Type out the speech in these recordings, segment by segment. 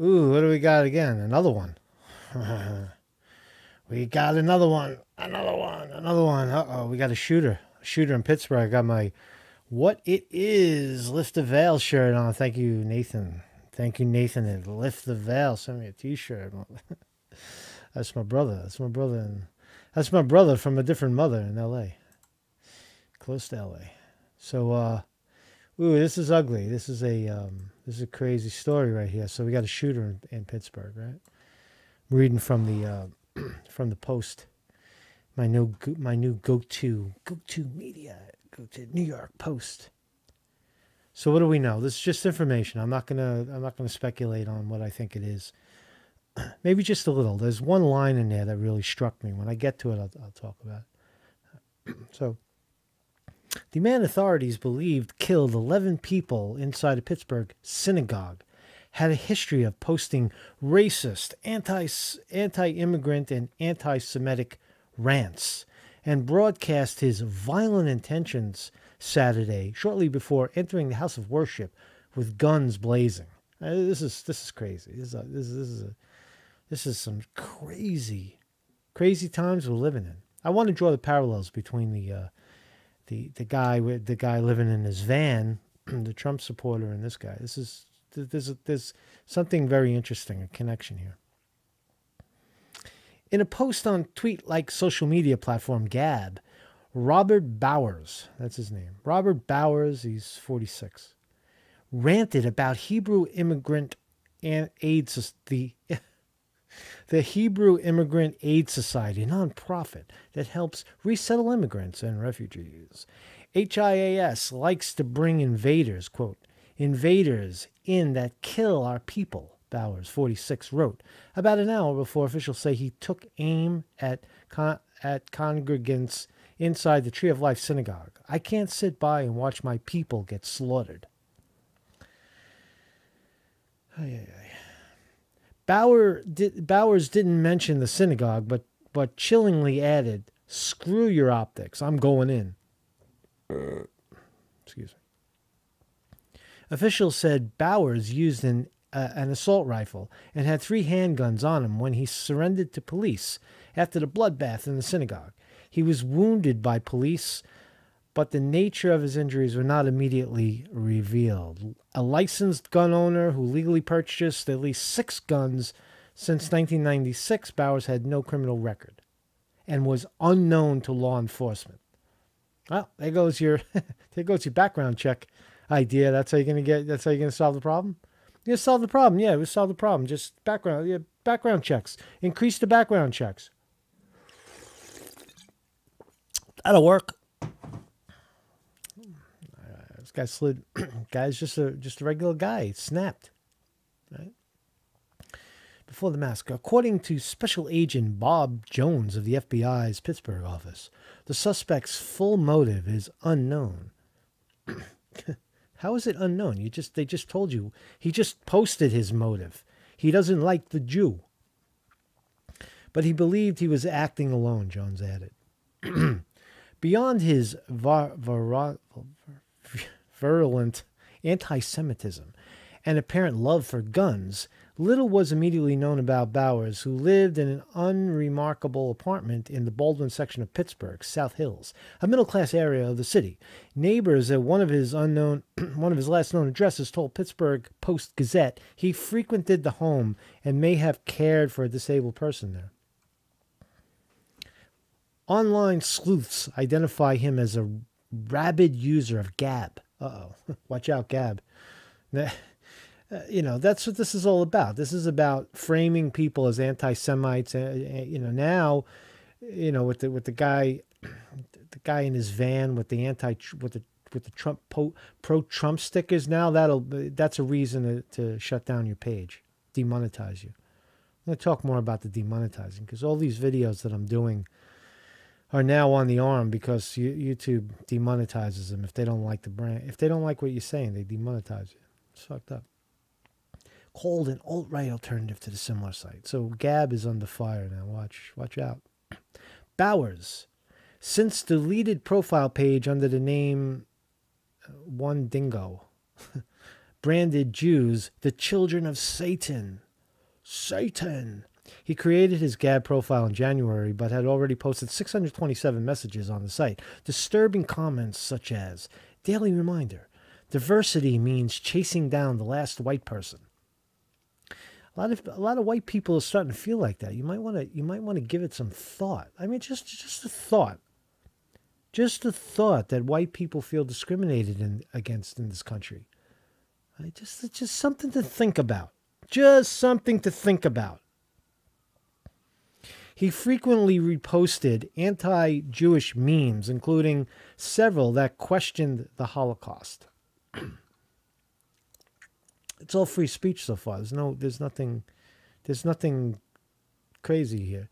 Ooh, what do we got again? Another one. we got another one. Another one. Another one. Uh oh, we got a shooter. A shooter in Pittsburgh. I got my What It Is Lift the Veil shirt on. Thank you, Nathan. Thank you, Nathan. And Lift the Veil. Send me a t shirt. That's my brother. That's my brother. That's my brother from a different mother in LA. Close to LA. So, uh, ooh, this is ugly. This is a um, this is a crazy story right here. So we got a shooter in, in Pittsburgh, right? I'm reading from the uh, from the Post. My new my new go to go to media go to New York Post. So what do we know? This is just information. I'm not gonna I'm not gonna speculate on what I think it is. Maybe just a little. There's one line in there that really struck me. When I get to it, I'll, I'll talk about it. so the man authorities believed killed 11 people inside a Pittsburgh synagogue had a history of posting racist, anti anti-immigrant and anti-Semitic rants and broadcast his violent intentions Saturday shortly before entering the house of worship with guns blazing. Uh, this is this is crazy. This is a, this, is, this is a, this is some crazy crazy times we're living in. I want to draw the parallels between the uh, the the guy with the guy living in his van, the Trump supporter, and this guy. This is there's there's something very interesting, a connection here. In a post on tweet like social media platform Gab, Robert Bowers, that's his name. Robert Bowers, he's 46, ranted about Hebrew immigrant and AIDS the the Hebrew Immigrant Aid Society, a nonprofit that helps resettle immigrants and refugees. HIAS likes to bring invaders, quote, invaders in that kill our people, Bowers, 46, wrote, about an hour before officials say he took aim at, con- at congregants inside the Tree of Life synagogue. I can't sit by and watch my people get slaughtered. Ay, ay, ay. Bauer did, Bowers didn't mention the synagogue, but but chillingly added, "Screw your optics, I'm going in." Excuse me. Officials said Bowers used an uh, an assault rifle and had three handguns on him when he surrendered to police after the bloodbath in the synagogue. He was wounded by police but the nature of his injuries were not immediately revealed. A licensed gun owner who legally purchased at least six guns since hmm. 1996, Bowers had no criminal record and was unknown to law enforcement. Well, there goes your there goes your background check idea. That's how you're gonna get. That's how you're gonna solve the problem. You solve the problem. Yeah, we solve the problem. Just background. Yeah, background checks. Increase the background checks. That'll work. Guy slid. guy's just a just a regular guy. snapped, right? Before the mask, according to Special Agent Bob Jones of the FBI's Pittsburgh office, the suspect's full motive is unknown. How is it unknown? You just they just told you he just posted his motive. He doesn't like the Jew. But he believed he was acting alone, Jones added. Beyond his virulent anti Semitism and apparent love for guns, little was immediately known about Bowers, who lived in an unremarkable apartment in the Baldwin section of Pittsburgh, South Hills, a middle class area of the city. Neighbors at one of his unknown one of his last known addresses told Pittsburgh Post Gazette he frequented the home and may have cared for a disabled person there. Online sleuths identify him as a rabid user of Gab, uh oh, watch out, Gab. Uh, you know, that's what this is all about. This is about framing people as anti-Semites. Uh, uh, you know, now, you know, with the with the guy, the guy in his van with the anti with the with the Trump pro Trump stickers. Now that'll that's a reason to, to shut down your page, demonetize you. I'm going to talk more about the demonetizing because all these videos that I'm doing are now on the arm because YouTube demonetizes them if they don't like the brand. If they don't like what you're saying, they demonetize you. It's fucked up. Called an alt-right alternative to the similar site. So Gab is under fire now. Watch, watch out. Bowers, since deleted profile page under the name uh, One Dingo, branded Jews the children of Satan Satan. He created his Gab profile in January, but had already posted 627 messages on the site. Disturbing comments such as Daily reminder diversity means chasing down the last white person. A lot of a lot of white people are starting to feel like that. You might want to you might want to give it some thought. I mean, just just a thought. Just a thought that white people feel discriminated in, against in this country. I just just something to think about. Just something to think about. He frequently reposted anti Jewish memes, including several that questioned the Holocaust. it's all free speech so far. There's no there's nothing there's nothing crazy here.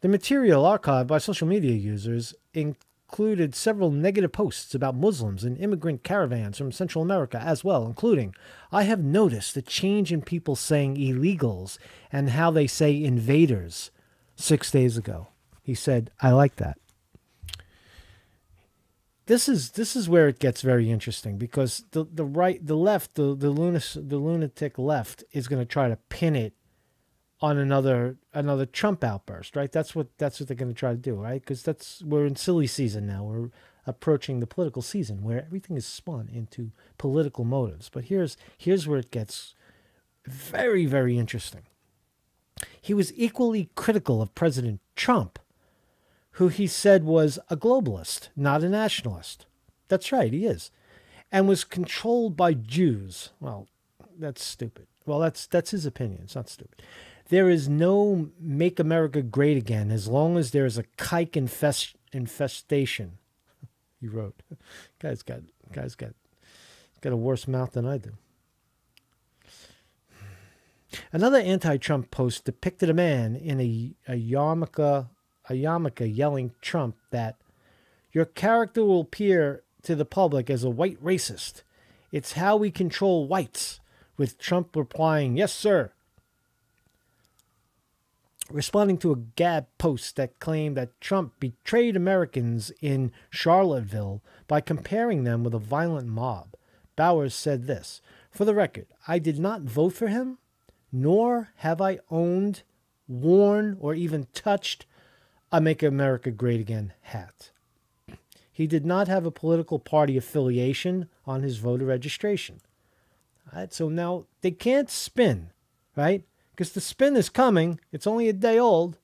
The material archived by social media users included several negative posts about Muslims and immigrant caravans from Central America as well, including I have noticed a change in people saying illegals and how they say invaders six days ago. He said, I like that. This is this is where it gets very interesting because the, the right the left the the lunatic the lunatic left is going to try to pin it on another another Trump outburst, right? That's what that's what they're going to try to do, right? Because that's we're in silly season now. We're approaching the political season where everything is spun into political motives. But here's here's where it gets very very interesting. He was equally critical of President Trump, who he said was a globalist, not a nationalist. That's right, he is. And was controlled by Jews. Well, that's stupid. Well, that's that's his opinion. It's not stupid. There is no make America great again as long as there is a kike infest, infestation. he wrote. Guy's got guy's got got a worse mouth than I do. Another anti-Trump post depicted a man in a, a yarmulke, a yarmulke yelling Trump that your character will appear to the public as a white racist. It's how we control whites, with Trump replying, Yes, sir. Responding to a Gab post that claimed that Trump betrayed Americans in Charlottesville by comparing them with a violent mob, Bowers said this For the record, I did not vote for him, nor have I owned, worn, or even touched a Make America Great Again hat. He did not have a political party affiliation on his voter registration. Right, so now they can't spin, right? Because the spin is coming. It's only a day old.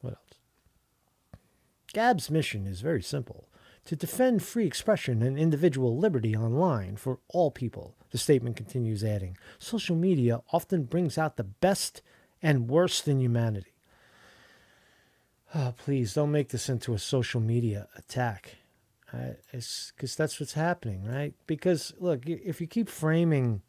What else? Gab's mission is very simple to defend free expression and individual liberty online for all people. The statement continues, adding, social media often brings out the best and worst in humanity. Oh, please don't make this into a social media attack. Because that's what's happening, right? Because look, if you keep framing,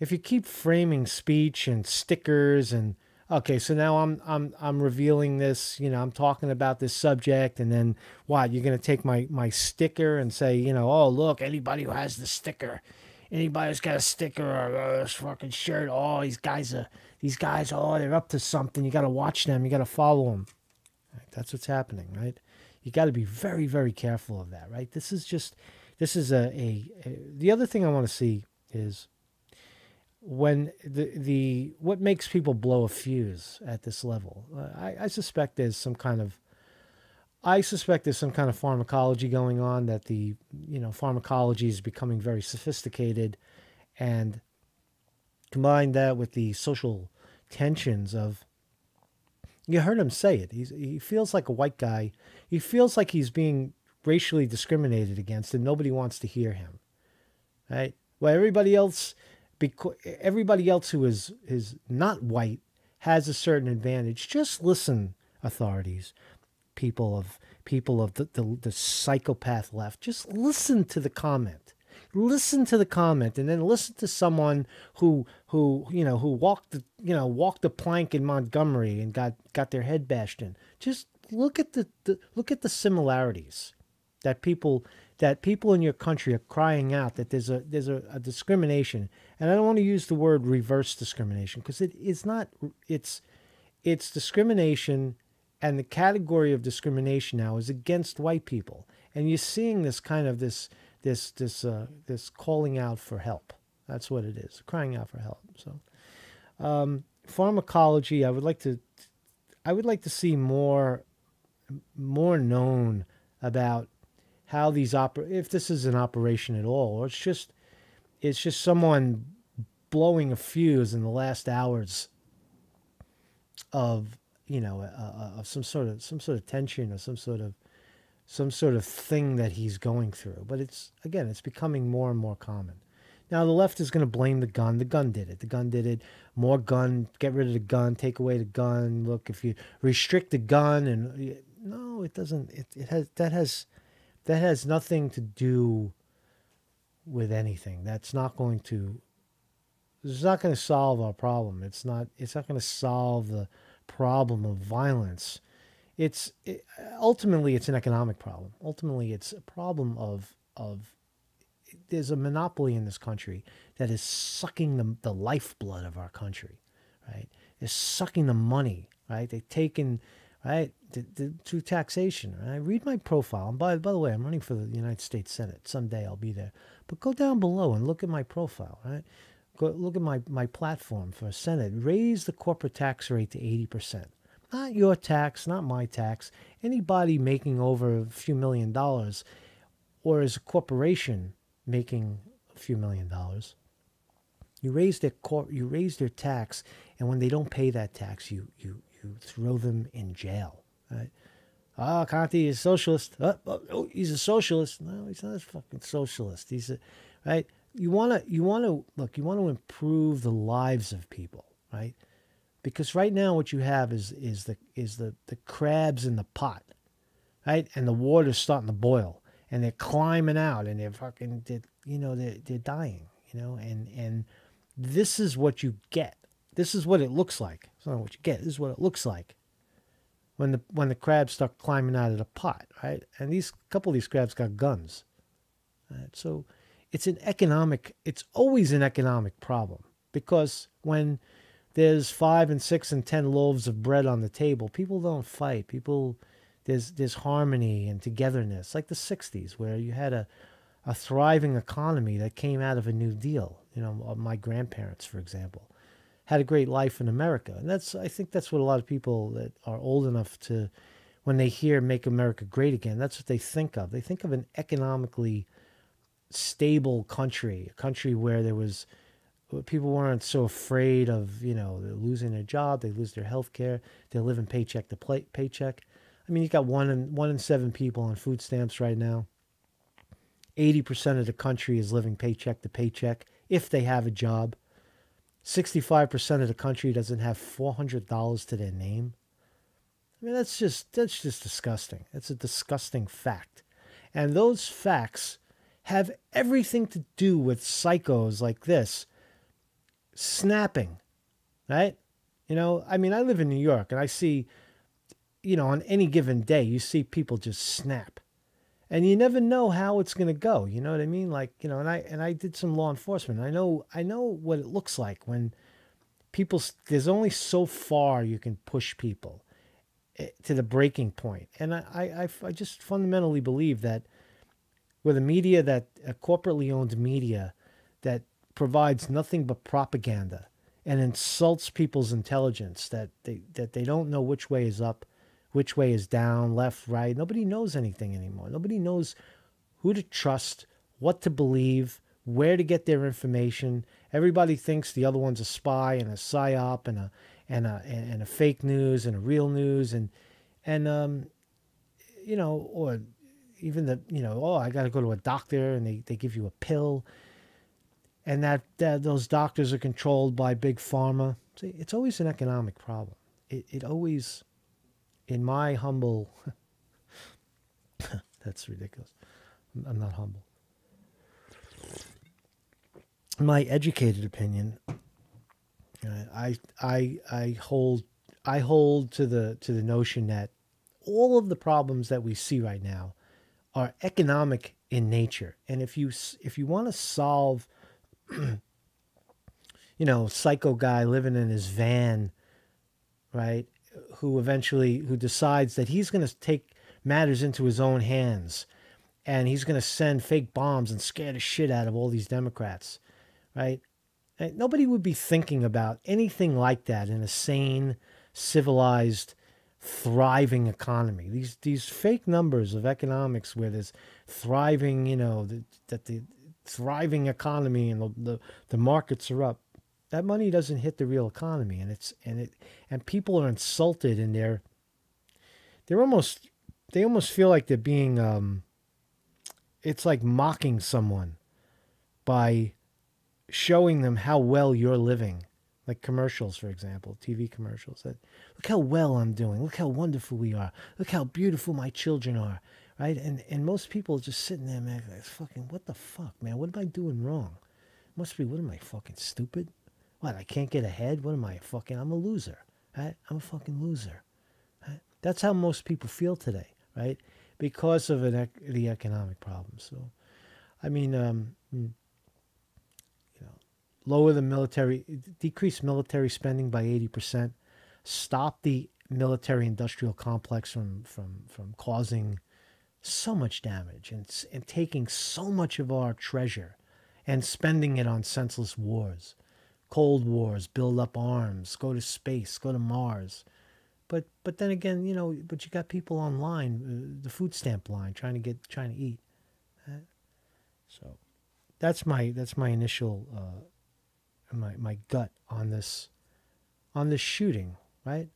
if you keep framing speech and stickers and okay, so now I'm I'm I'm revealing this, you know, I'm talking about this subject, and then what? You're gonna take my my sticker and say, you know, oh look, anybody who has the sticker, anybody who's got a sticker or uh, this fucking shirt, oh these guys are these guys, oh they're up to something. You got to watch them. You got to follow them. Right? That's what's happening, right? You got to be very very careful of that, right? This is just this is a, a, a the other thing I want to see is when the the what makes people blow a fuse at this level. I, I suspect there's some kind of I suspect there's some kind of pharmacology going on that the you know pharmacology is becoming very sophisticated, and combine that with the social tensions of. You heard him say it. He's, he feels like a white guy. He feels like he's being racially discriminated against, and nobody wants to hear him. Right? Well, everybody else because everybody else who is is not white has a certain advantage. Just listen, authorities, people of people of the, the, the psychopath left. Just listen to the comment. Listen to the comment, and then listen to someone who who you know who walked the you know walked the plank in Montgomery and got got their head bashed in. Just look at the, the look at the similarities that people that people in your country are crying out that there's a there's a, a discrimination and i don't want to use the word reverse discrimination because it is not it's it's discrimination and the category of discrimination now is against white people and you're seeing this kind of this this this uh, this calling out for help That's what it is. Crying out for help. So, um, pharmacology. I would like to. I would like to see more, more known about how these oper. If this is an operation at all, or it's just, it's just someone blowing a fuse in the last hours of you know uh, of some sort of some sort of tension or some sort of some sort of thing that he's going through. But it's again, it's becoming more and more common. Now the left is going to blame the gun. The gun did it. The gun did it. More gun. Get rid of the gun. Take away the gun. Look, if you restrict the gun, and no, it doesn't. It, it has that has that has nothing to do with anything. That's not going to. It's not going to solve our problem. It's not. It's not going to solve the problem of violence. It's it, ultimately it's an economic problem. Ultimately, it's a problem of of there's a monopoly in this country that is sucking the, the lifeblood of our country, right? Is sucking the money, right? They've taken, right, the, the, through taxation. Right? Read my profile. And by, by the way, I'm running for the United States Senate. Someday I'll be there. But go down below and look at my profile, right? Look at my, my platform for Senate. Raise the corporate tax rate to 80%. Not your tax, not my tax. Anybody making over a few million dollars or as a corporation making a few million dollars. You raise their cor- you raise their tax, and when they don't pay that tax, you you you throw them in jail. Right? Ah, oh, Conte is socialist. Oh, oh, oh, he's a socialist. No, he's not a fucking socialist. He's a right. You wanna you wanna look. You want to improve the lives of people, right? Because right now, what you have is is the is the the crabs in the pot, right? And the water's starting to boil and they're climbing out and they're fucking, they're, you know, they're, they're dying, you know, and, and this is what you get. This is what it looks like. It's not what you get. This is what it looks like when the when the crabs start climbing out of the pot, right? And these couple of these crabs got guns, right? So it's an economic. It's always an economic problem because when there's five and six and ten loaves of bread on the table, people don't fight. People there's there's harmony and togetherness, like the '60s, where you had a a thriving economy that came out of a New Deal. You know, my grandparents, for example, had a great life in America, and that's I think that's what a lot of people that are old enough to, when they hear "Make America Great Again," that's what they think of. They think of an economically stable country, a country where there was people weren't so afraid of you know losing their job, they lose their health care, they live in paycheck to play, paycheck. I mean, you got one in one in seven people on food stamps right now. Eighty percent of the country is living paycheck to paycheck if they have a job. Sixty-five percent of the country doesn't have four hundred dollars to their name. I mean, that's just that's just disgusting. It's a disgusting fact, and those facts have everything to do with psychos like this snapping, right? You know, I mean, I live in New York and I see you know, on any given day, you see people just snap. And you never know how it's going to go. You know what I mean? Like, you know, and I and I did some law enforcement. I know I know what it looks like when people there's only so far you can push people eh, to the breaking point. And I I, I just fundamentally believe that with a media that a corporately owned media that provides nothing but propaganda and insults people's intelligence that they that they don't know which way is up which way is down, left, right. Nobody knows anything anymore. Nobody knows who to trust, what to believe, where to get their information. Everybody thinks the other one's a spy and a psyop and a and a and a fake news and a real news and and um you know or even the you know oh I got to go to a doctor and they, they give you a pill and that, that those doctors are controlled by big pharma. See, it's always an economic problem. It it always in my humble that's ridiculous i'm not humble my educated opinion i i i hold i hold to the to the notion that all of the problems that we see right now are economic in nature and if you if you want to solve you know psycho guy living in his van right who eventually who decides that he's going to take matters into his own hands and he's going to send fake bombs and scare the shit out of all these Democrats, right? And nobody would be thinking about anything like that in a sane, civilized, thriving economy. These these fake numbers of economics where there's thriving, you know, the, that the thriving economy and the, the the markets are up. That money doesn't hit the real economy, and it's and it and people are insulted and they're they're almost they almost feel like they're being um, it's like mocking someone by showing them how well you're living like commercials for example tv commercials that look how well i'm doing. Look how wonderful we are. Look how beautiful my children are. Right? And and most people are just sitting there man like, fucking what the fuck man? What am i doing wrong? Must be what am i fucking stupid? What i can't get ahead? What am i fucking i'm a loser right? I'm a fucking loser right? that's how most people feel today right? Because of an the economic problems so i mean um, hmm lower the military, decrease military spending by 80%, stop the military industrial complex from, from, from causing so much damage and, and taking so much of our treasure and spending it on senseless wars, cold wars, build up arms, go to space, go to Mars. But but then again, you know, but you got people online, uh, the food stamp line, trying to get trying to eat. Uh, so that's my that's my initial uh, my, my gut on this on this shooting, right?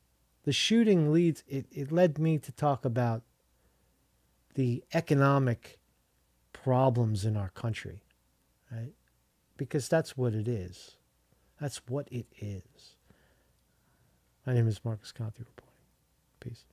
The shooting leads it, it led me to talk about the economic problems in our country, right? Because that's what it is. That's what it is. My name is Marcus Conte reporting. Peace.